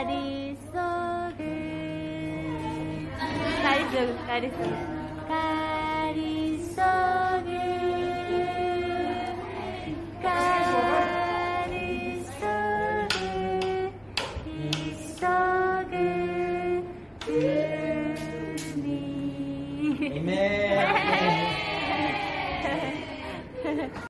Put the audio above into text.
That is so good. That is so good. That is so good. That is so good. That is so good. It's so good to me. Amen.